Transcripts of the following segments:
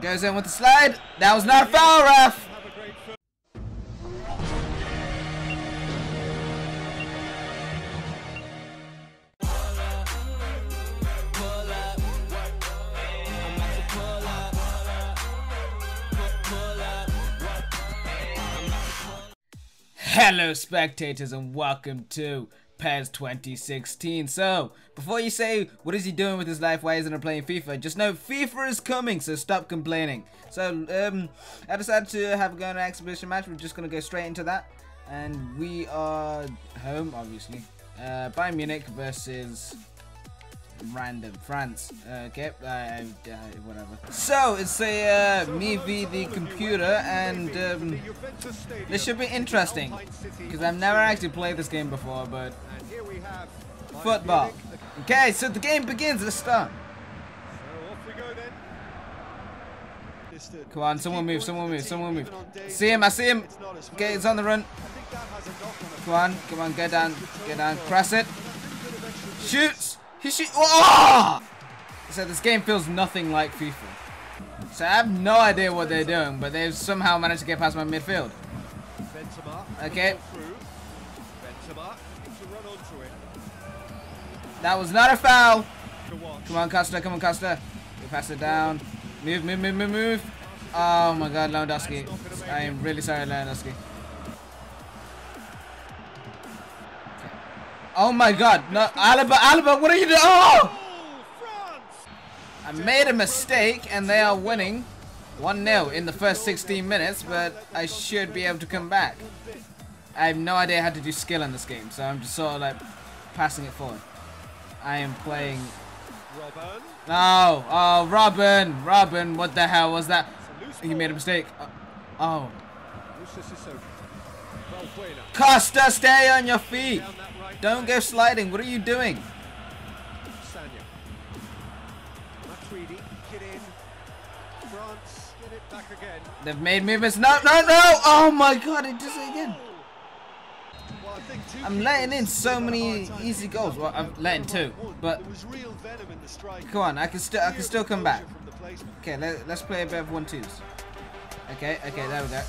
Goes in with the slide. That was not a foul, ref. Hello, spectators, and welcome to PES 2016. So, before you say, what is he doing with his life, why isn't he playing FIFA, just know FIFA is coming, so stop complaining. So, um, I decided to have a go at an exhibition match, we're just going to go straight into that. And we are home, obviously. Uh, Bayern Munich versus random France. Okay, uh, uh, whatever. So it's a uh, me v the computer, and um, this should be interesting because I've never actually played this game before. But football. Okay, so the game begins. Let's start. Come on, someone move, someone move, someone move. See him, I see him. Okay, he's on the run. Come on, come on, get down, get down, press it. Shoots. He shoot. Oh! So this game feels nothing like FIFA. So I have no idea what they're doing, but they've somehow managed to get past my midfield. Okay. That was not a foul. Come on, Costa. Come on, Costa. You pass it down. Move, move, move, move, move. Oh my God, Lewandowski. I am really sorry, Lewandowski. Oh my god, no, Alaba, Alaba, what are you doing? Oh! I made a mistake and they are winning 1-0 in the first 16 minutes, but I should be able to come back. I have no idea how to do skill in this game, so I'm just sort of like passing it forward. I am playing... No! Oh, Robin! Robin, what the hell was that? He made a mistake. Oh. Costa, stay on your feet! Don't go sliding. What are you doing? They've made movements. No, no, no! Oh my god, it does it again. I'm letting in so many easy goals. Well, I'm letting two, but come on, I can still, I can still come back. Okay, let, us play a bit of one twos. Okay, okay, there we go.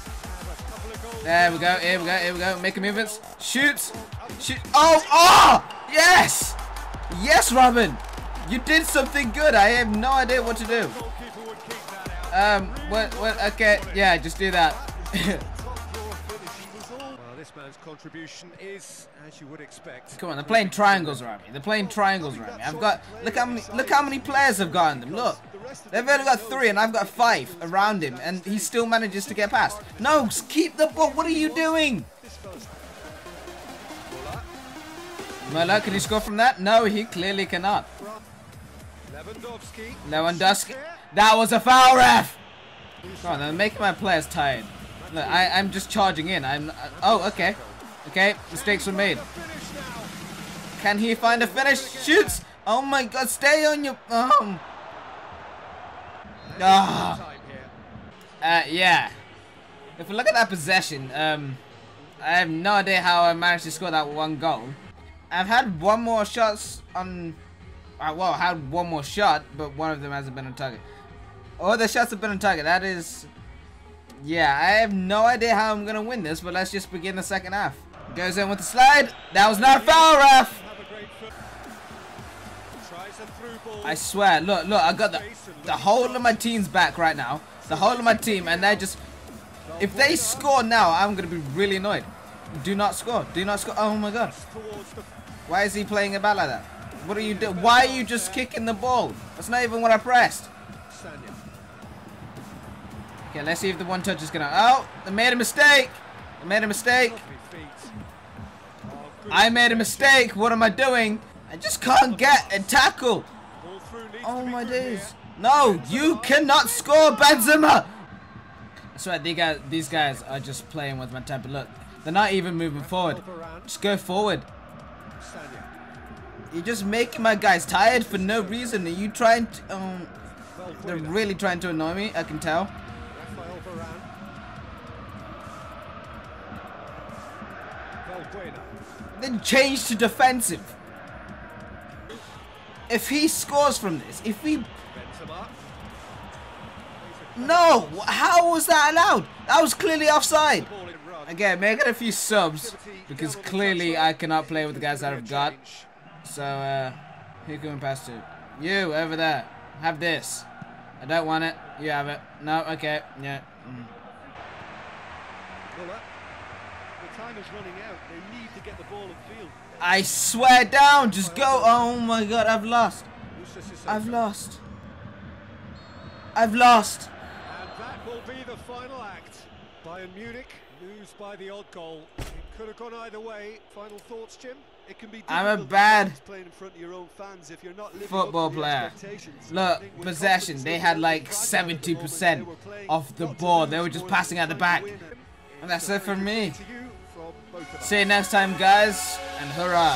There we go. Here we go. Here we go. Making movements. Shoots. Shoot. Oh, oh! Yes! Yes, Robin! You did something good. I have no idea what to do. Um, what, what, okay, yeah, just do that. this contribution is, as you would expect. Come on, they're playing triangles around me. They're playing triangles around me. I've got, look how many, look how many players I've got on them. Look. They've only got three and I've got five around him and he still manages to get past. No, keep the ball. What are you doing? Muller, can he score from that? No, he clearly cannot. Lewandowski. Lewandowski. That was a foul, ref! Come on, they're making my players tired. Look, I, I'm just charging in. I'm. Uh, oh, okay. Okay, mistakes were made. Can he find a finish? Shoots! Oh my god, stay on your... Um. Ah. Uh, yeah. If we look at that possession, um, I have no idea how I managed to score that one goal. I've had one more shots on... Uh, well, I had one more shot, but one of them hasn't been on target. Oh, the shots have been on target. That is... Yeah, I have no idea how I'm going to win this, but let's just begin the second half. Goes in with the slide. That was not a foul, ref! I swear, look, look, I got the, the whole of my team's back right now. The whole of my team, and they're just... If they score now, I'm going to be really annoyed. Do not score. Do not score. Oh my god. Why is he playing about like that? What are you doing? Why are you just kicking the ball? That's not even what I pressed. Okay, let's see if the one touch is gonna. Oh, I made a mistake. I made a mistake. I made a mistake. What am I doing? I just can't get a tackle. Oh my days. No, you cannot score, Benzema. I swear, these guys, these guys are just playing with my temper. Look, they're not even moving forward. Just go forward. You're just making my guys tired for no reason. Are you trying to... Um, they're really trying to annoy me, I can tell. Then change to defensive. If he scores from this, if he... No! How was that allowed? That was clearly offside. Ball in run. Again, making a few subs because clearly I cannot play with the guys that I've got. So, uh, who can we pass to? You, over there. Have this. I don't want it. You have it. No, okay. Yeah. Mm. The time is running out. They need to get the ball in field. I swear down. Just go. Oh my god, I've lost. I've lost. I've lost. And that will be the final act. Bayern Munich lose by the odd goal. It could have gone either way. Final thoughts, Jim? It can be I'm a bad playing in front of your own fans if you're not Football up to the player. Look, I think with possession. They had like fragile at the moment, 70% they of the ball. They were just passing out the back. And that's it from me. To you from both of us. See you next time, guys, and hurrah.